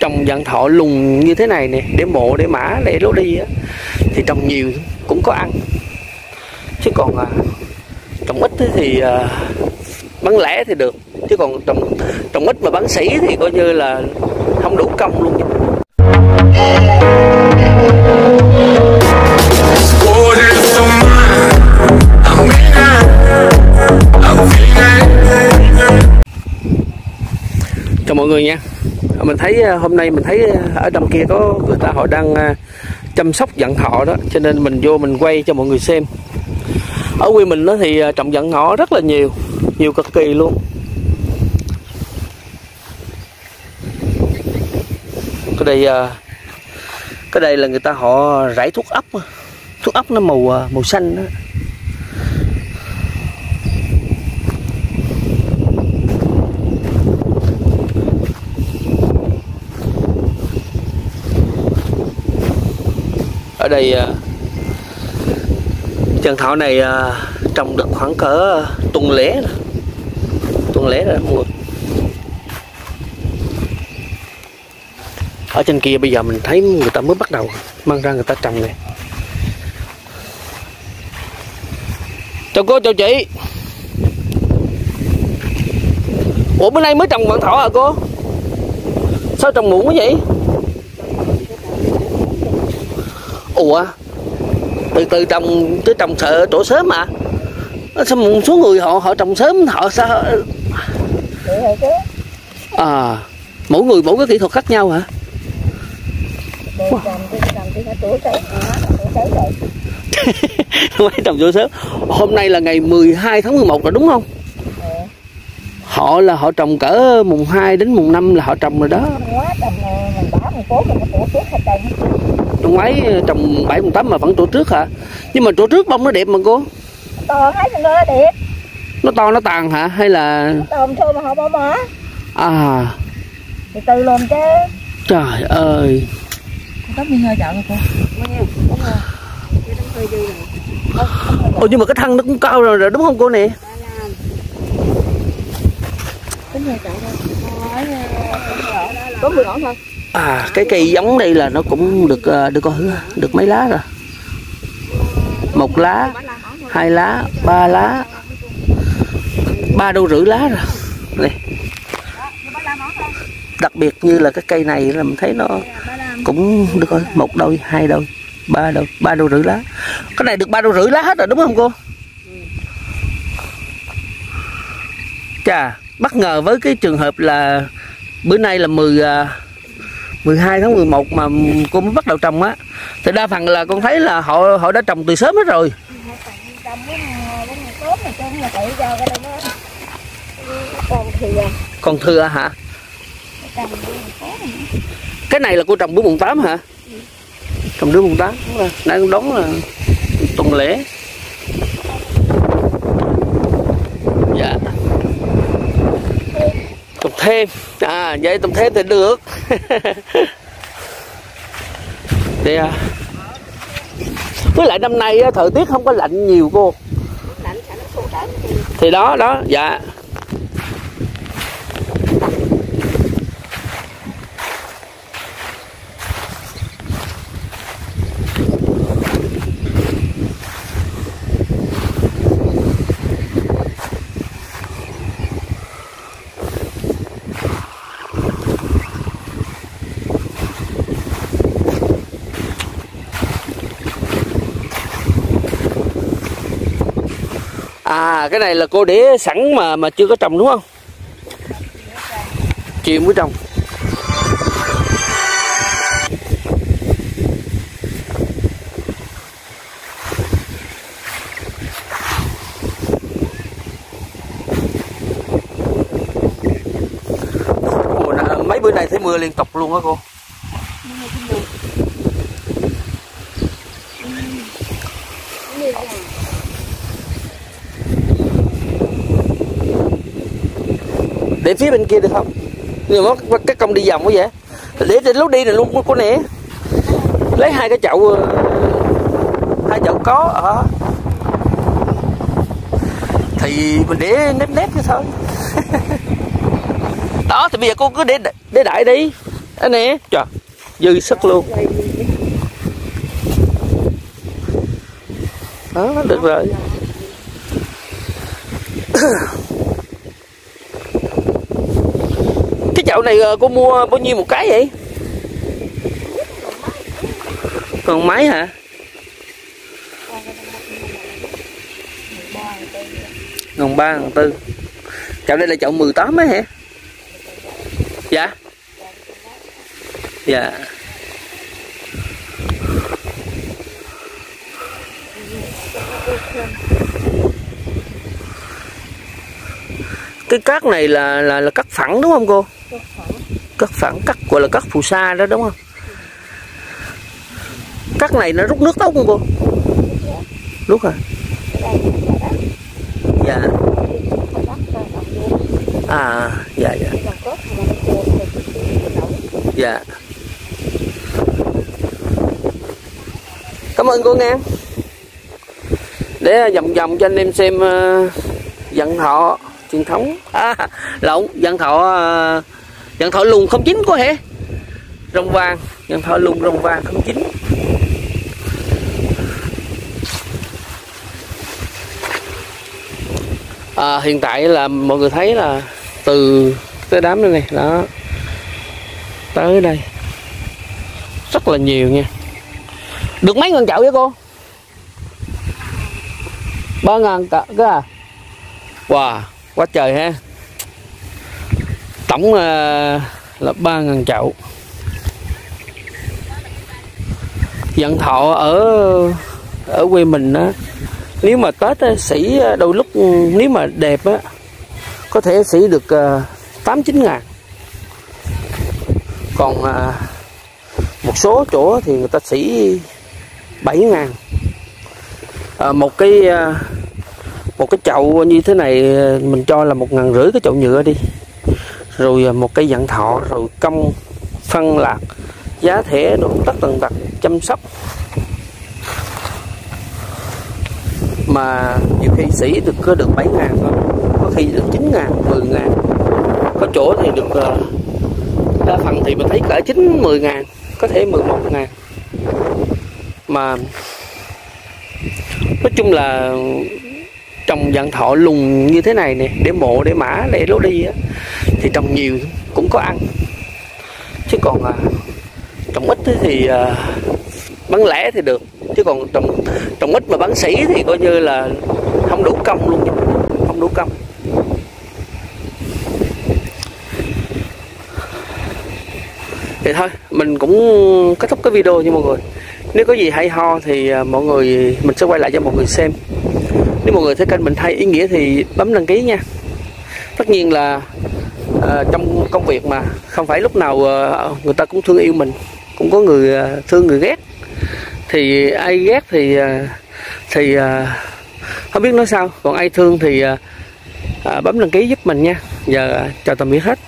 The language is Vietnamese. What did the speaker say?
trồng dạng thọ lùng như thế này nè để mộ để mã để lối đi á thì trồng nhiều cũng có ăn. Chứ còn à, trồng ít thì à, bán lẻ thì được chứ còn trồng trồng ít mà bán sỉ thì coi như là không đủ công luôn. Cho chào mọi người nha mình thấy ờ, hôm nay mình thấy ờ, ở trong kia có người ta họ đang ờ, chăm sóc dặn thọ đó, cho nên mình vô mình quay cho mọi người xem. Ở quê mình đó thì trồng dặn thọ rất là nhiều nhiều cực kỳ luôn. Cái đây cái đây là người ta họ rải thuốc ốc thuốc ốc nó màu màu xanh đó. Đây ờ, chân thảo này ờ, trồng được khoảng cỡ tuần lễ tuần lễ rồi mua ở trên kia bây giờ mình thấy người ta mới bắt đầu mang ra người ta trồng này. Chào cô, chào chị. Ủa, bữa nay mới trồng vạn thọ à cô? Sao trồng muộn quá vậy? Ủa? Từ từ trồng, tới trồng sợ chỗ sớm mà sao một số người họ họ trồng sớm họ sao à mỗi người mỗi cái kỹ thuật khác nhau hả? Mấy trồng chỗ sớm hôm nay là ngày 12 tháng 11 rồi đúng không? Họ là họ trồng cỡ mùng 2 đến mùng 5 là họ trồng rồi đó năm ngoái trồng 7 mùng 8 mà vẫn chỗ trước hả? Nhưng mà chỗ trước bông nó đẹp mà cô? To thấy trên đó đẹp. Nó to nó tàn hả? Hay là tôm thôi mà họ bỏ bỏ. À. Thì từ luôn chứ. Trời ơi. Có miếng hơi chọn cô. Ồ nhưng mà cái thân nó cũng cao rồi, rồi đúng không cô nè? Thôi. Có mười ngọn thôi à cái cây giống đây là nó cũng được ờ, được coi được mấy lá rồi. Một lá, hai lá, ba lá, ba đô rưỡi lá rồi. Này đặc biệt như là cái cây này là mình thấy nó cũng được coi, một đôi, hai đôi, ba đôi, ba đô rưỡi lá. Cái này được ba đô rưỡi lá hết rồi, đúng không cô? Chà, bất ngờ với cái trường hợp là bữa nay là 10 12 tháng 11 mà cô mới bắt đầu trồng á. Thì đa phần là con thấy là họ họ đã trồng từ sớm hết rồi. Còn thừa hả? Cái này là cô trồng bữa mùng 8 hả? Trồng bữa mùng 8 đúng nãy con đón là tuần lễ dạ trồng thêm. À vậy trồng thêm thì được. Thì à. Với lại năm nay á, thời tiết không có lạnh nhiều cô. Thì đó đó dạ À cái này là cô để sẵn mà mà chưa có trồng đúng không? Chiều mới trồng. Mấy bữa nay thấy mưa liên tục luôn á cô. Để phía bên kia được không. Nhưng mà cái công đi vòng quá vậy. Để trên lối đi này luôn có nè. Lấy hai cái chậu ờ, hai chậu có ở thì mình để nếp nếp như thôi đó, thì bây giờ cô cứ để để đại đi. Anh nè, trời, dư sức luôn. Đó, được rồi. chậu này ờ, cô mua bao nhiêu một cái vậy? Còn mấy hả? Ngàn ba ngàn tư. Chậu đây là chậu 18 ấy hả? Dạ. Dạ. Cái cát này là là là cát phẳng đúng không cô? Cát phẳng. cát phẳng cát gọi là cát phù sa đó đúng không? Cát này nó rút nước tốt không cô? Rút à dạ. À dạ dạ. Dạ. Cảm ơn cô nghe. Để vòng vòng cho anh em xem uh, dặn thọ truyền thống. À, lộn dân thọ ờ, dân thọ lùn không chín có hả? Rồng vàng dân thọ lùn rồng vàng không chín. À, hiện tại là mọi người thấy là từ tới đám này này đó tới đây. Rất là nhiều nha. Được mấy ngàn chậu vậy cô? Ba ngàn cả cái à? Wow quá trời ha. Tổng ờ, là ba ngàn chậu dặn thọ ở ở quê mình á nếu mà tết á, sĩ ờ, đôi lúc ừ, nếu mà đẹp á có thể sĩ được ờ, tám chín ngàn. Còn à, một số chỗ thì người ta sĩ bảy ngàn. À, một cái à, một cái chậu như thế này, mình cho là một ngàn rưỡi cái chậu nhựa đi. Rồi à, một cây dặn thọ, rồi công phân lạc, giá thể đủ tất tần tật, chăm sóc. Mà nhiều khi sĩ được, có được 7 ngàn thôi, có khi được 9 ngàn 10 ngàn. Có chỗ thì được à, đa phần thì mình thấy cỡ 9 10 ngàn, có thể 11 ngàn. Mà nói chung là trồng dạng thọ lùng như thế này nè để mộ để mã để lối đi á thì trồng nhiều cũng có ăn. Chứ còn à, trồng ít thì à, bán lẻ thì được chứ còn trồng trồng ít mà bán sỉ thì coi như là không đủ công luôn không đủ công. Thì thôi mình cũng kết thúc cái video nha mọi người. Nếu có gì hay ho thì à, mọi người mình sẽ quay lại cho mọi người xem nếu mọi người thấy kênh mình hay ý nghĩa thì bấm đăng ký nha. Tất nhiên là à, trong công việc mà không phải lúc nào à, người ta cũng thương yêu mình cũng có người à, thương người ghét. Thì ai ghét thì à, thì à, không biết nói sao. Còn ai thương thì à, à, bấm đăng ký giúp mình nha. Giờ à, chào tạm biệt hết.